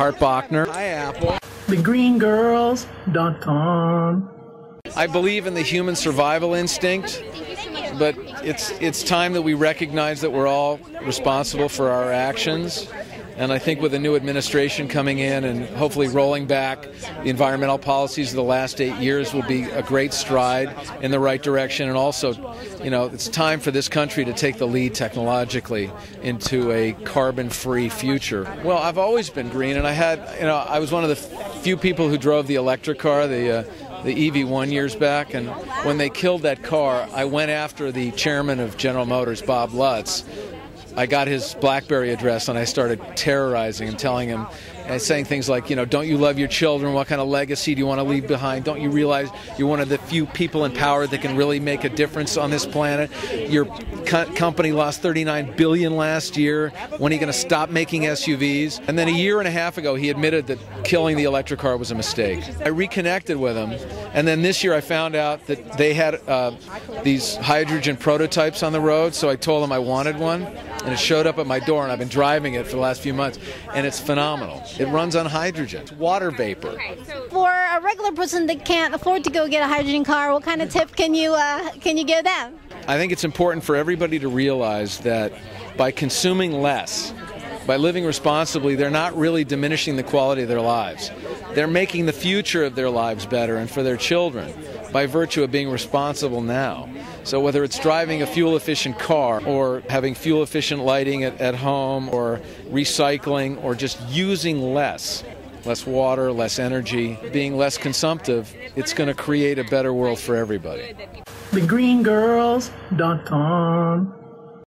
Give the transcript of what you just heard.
Hart Bochner. Hi, Apple. TheGreenGirls.com. I believe in the human survival instinct, but it's it's time that we recognize that we're all responsible for our actions. And I think with the new administration coming in and hopefully rolling back the environmental policies of the last eight years will be a great stride in the right direction. And also, you know, it's time for this country to take the lead technologically into a carbon-free future. Well, I've always been green, and I had, you know, I was one of the few people who drove the electric car, the uh, the EV1 years back, and when they killed that car, I went after the chairman of General Motors, Bob Lutz. I got his BlackBerry address and I started terrorizing him, telling him, and saying things like, you know, don't you love your children? What kind of legacy do you want to leave behind? Don't you realize you're one of the few people in power that can really make a difference on this planet? Your co- company lost 39 billion last year. When are you going to stop making SUVs? And then a year and a half ago, he admitted that killing the electric car was a mistake. I reconnected with him, and then this year I found out that they had uh, these hydrogen prototypes on the road. So I told him I wanted one, and it showed up at my door, and I've been driving it for the last few months, and it's phenomenal. It runs on hydrogen, it's water vapor. For a regular person that can't afford to go get a hydrogen car, what kind of tip can you uh, can you give them? I think it's important for everybody to realize that by consuming less, by living responsibly, they're not really diminishing the quality of their lives. They're making the future of their lives better and for their children by virtue of being responsible now. So, whether it's driving a fuel efficient car or having fuel efficient lighting at, at home or recycling or just using less, less water, less energy, being less consumptive, it's going to create a better world for everybody. the TheGreenGirls.com.